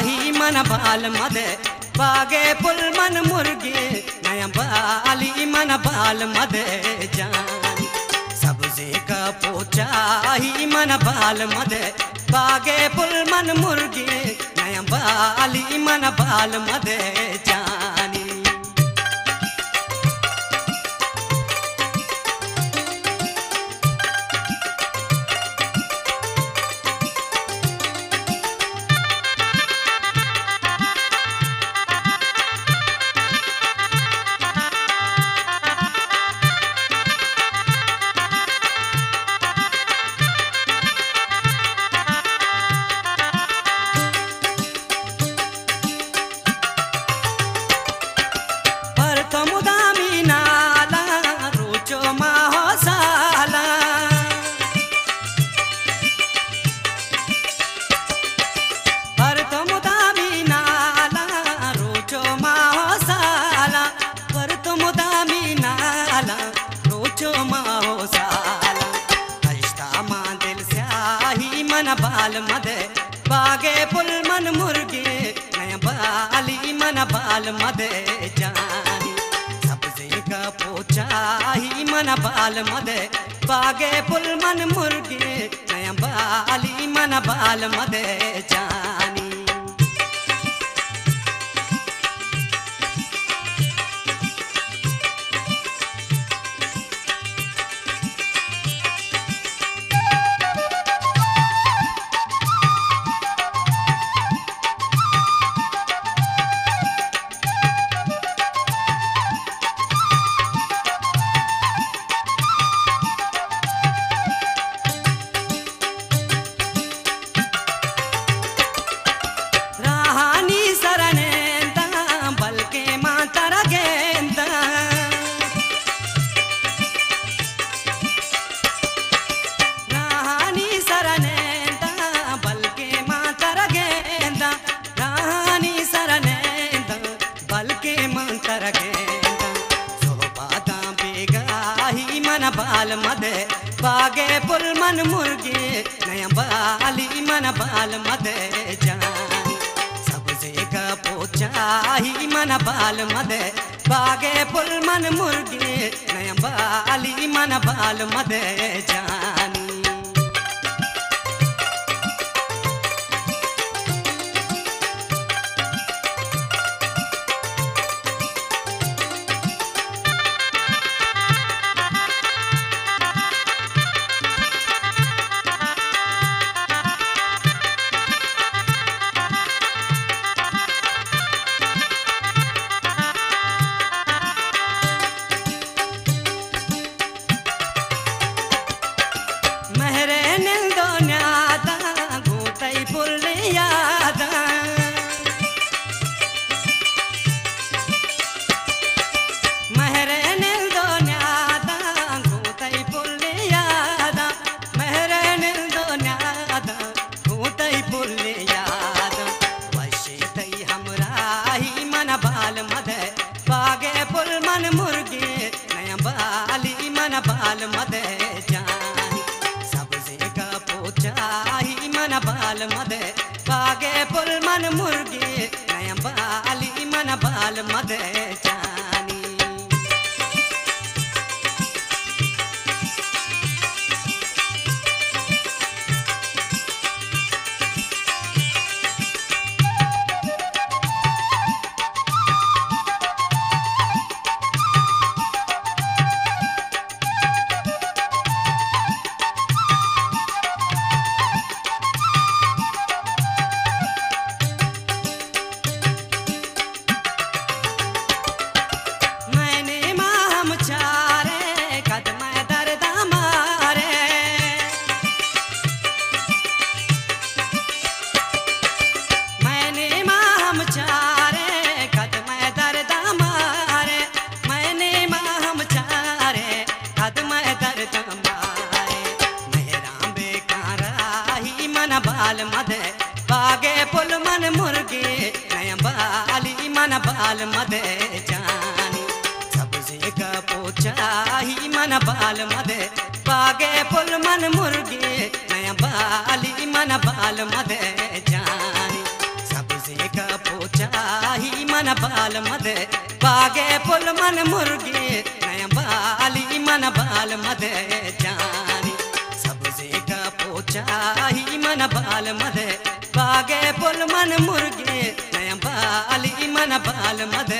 पोचाही मन बाल मद, बागे पुल मन मुर्गे नया बाली मन बाल मद जान। सबसे का पोचाही मन बाल मद, बागे पुल मन मुर्गे नया बाली मन बाल मद जानी। बाल मद, बागे पुल मन मुर्गे मैं बाली मन बाल मद जानी। सबसे का पोचाही मन बाल मद, बागे पुल मन मुर्गे मैं बाली मन बाल मद जानी। बाल मद, बागे पुल मन मुर्गी, नया बाली मन बाल मद सबसे पोचाही मन बाल मद, बागे पुल मन मुर्गी, नया बाली मन बाल मद जान। बाल मद जान सबसे का पोचाही मन बाल मद पागे पुल मन मुर्गी, नया बाली मन बाल मद जानी कदम दर्द मारे मेरा बेकारा ही मन बाल मद बागे पुल मन मुर्गी, नया बाली मन बाल मद जानी सबसे का पोचाही मन बाल मद बागे पुल मन मुर्गी, नया बाली मन बाल मद जानी सबसे का पोचाही मन बाल मद बागे पुल मन मुर्गी मन बाल मद जानी। सबसे का पोचा मन बाल मद। बागे बोल मन मुर्गे, नया बाल मन बाल मद।